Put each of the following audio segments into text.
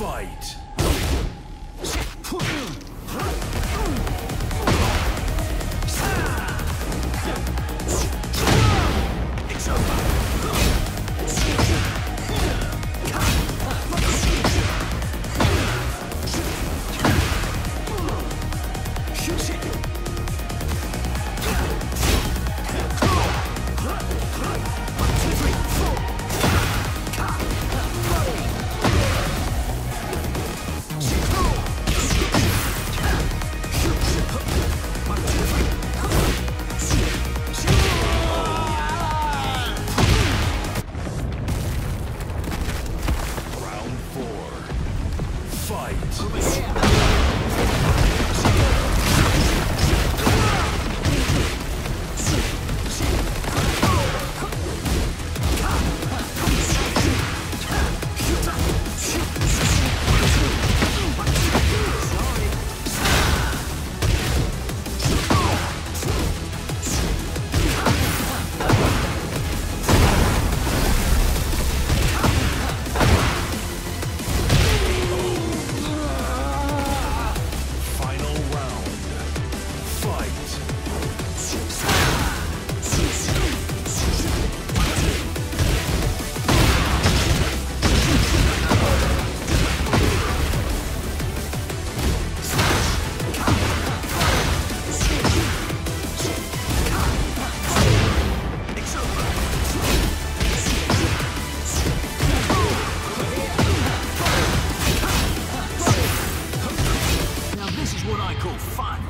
Fight! cool fun.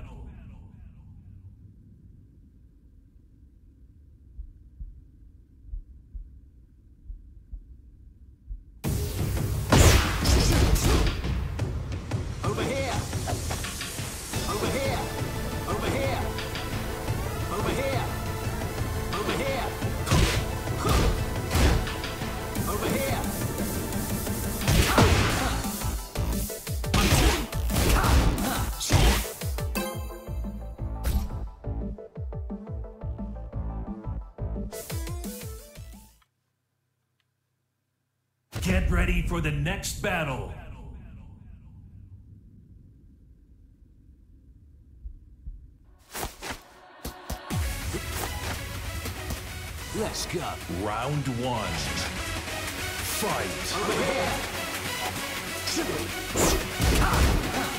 Get ready for the next battle. Let's go. Round one. Fight. Oh,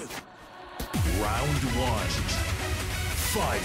Round one. Fight.